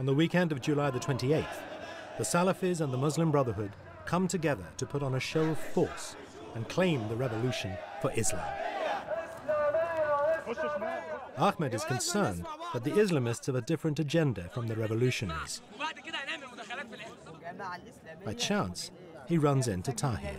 On the weekend of July the 28th, the Salafis and the Muslim Brotherhood come together to put on a show of force and claim the revolution for Islam. Ahmed is concerned that the Islamists have a different agenda from the revolutionaries. By chance, he runs into Tahir.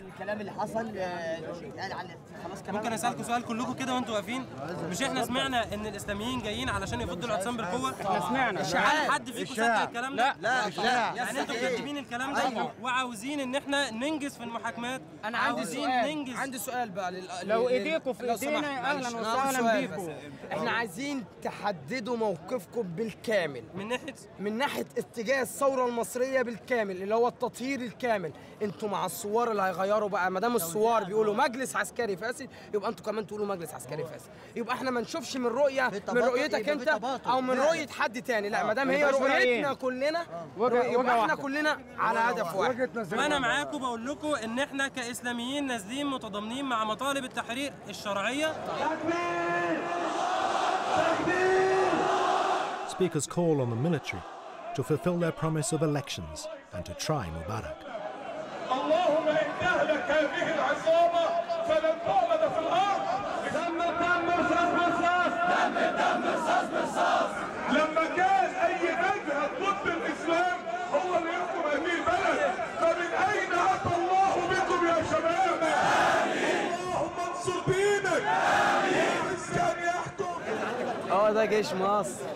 ممكن أسألكم سؤال كلكم كده وأنتوا واقفين؟ مش إحنا سمعنا إن الإسلاميين جايين علشان يفضوا الاجسام بالقوة؟ إحنا سمعنا. هل حد فيكم صدق الكلام ده؟ لا. لا يعني أنتوا مكذبين الكلام ده؟ وعاوزين إن إحنا ننجز في المحاكمات؟ أنا عندي سؤال. ننجز. عندي سؤال بقى لل... لو إيديكم في إيدينا أهلا وسهلا سؤال بيكم. إحنا عايزين تحددوا موقفكم بالكامل. من ناحية؟ من ناحية اتجاه الثورة المصرية بالكامل اللي هو التطهير الكامل. أنتوا مع الثوار اللي هيغيروا بقى ما دام الثوار بيقولوا مجلس عسكري فاسد يبقى أنتوا كمان تقولوا مجلس عسكري فاسد يبقى إحنا ما نشوفش من رؤية من رؤيتك انت. أو من. رؤية حد تاني لا ما دام هي رؤيتنا. كلنا وجهة- يبقى وجهة إحنا. كلنا على هدف واحد وأنا معاكم بقول لكم إن إحنا كإسلاميين نازلين متضامنين مع مطالب التحرير الشرعية Speakers call on the military to fulfill their promise of elections and to try Mubarak. اللهم إن تهلك هذه العصابة فلن تعبد في الأرض. دم دم رصاص برصاص دم دم رصاص برصاص لما كان أي مجهد ضد الإسلام هو اللي يحكم هذه البلد فمن أين أتى الله بكم يا شباب؟ اللهم انصر دينك. الإسلام يحكم. آه ده جيش مصر.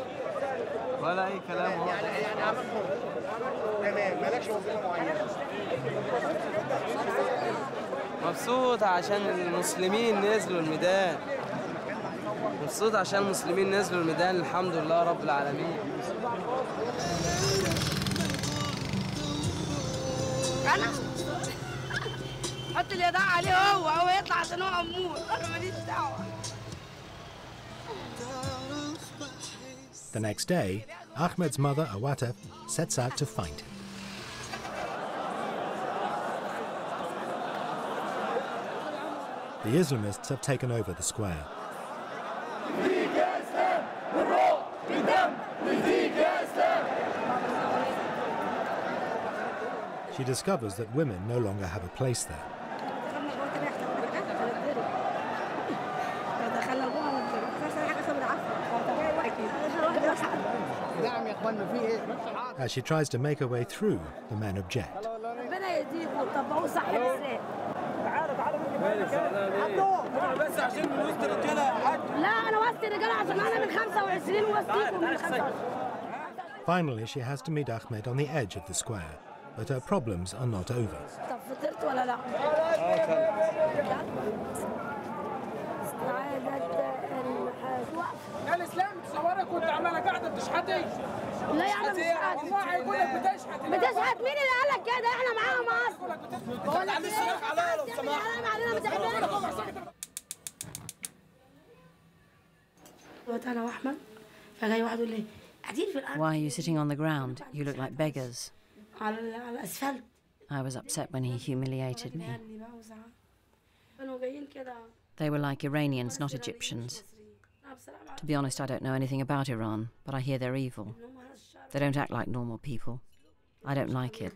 ولا أي كلام اهو مبسوط عشان المسلمين نزلوا الميدان. مبسوط عشان المسلمين نزلوا الميدان الحمد لله رب العالمين. أنا؟ حط اليدين عليه هو هو يطلع عشان هو أمور. أنا ماليش دعوة. The next day, Ahmed's mother, Awata, sets out to find him. The Islamists have taken over the square. She discovers that women no longer have a place there. As she tries to make her way through, the men object. Finally, she has to meet Ahmed on the edge of the square, but her problems are not over. طب فطرت ولا لا؟ استعادة الحاج الاسلام تصورك وانت عماله قاعده بتشحتي لا يا عم مش قادر والله هيقول لك بتشحت بتشهد مين اللي قال لك كده احنا معانا مصر بقول لك ايه عليا لو سمحت. حرام علينا ما تحبناش دلوقتي انا واحمد فجاي واحد يقول لي قاعدين في الارض Why are you sitting on the ground? You look like beggars. على ال- على الاسفلت I was upset when he humiliated me. بيهني بقى وزعق. كانوا جايين كده They were like Iranians, not Egyptians. To be honest, I don't know anything about Iran, but I hear they're evil. They don't act like normal people. I don't like it.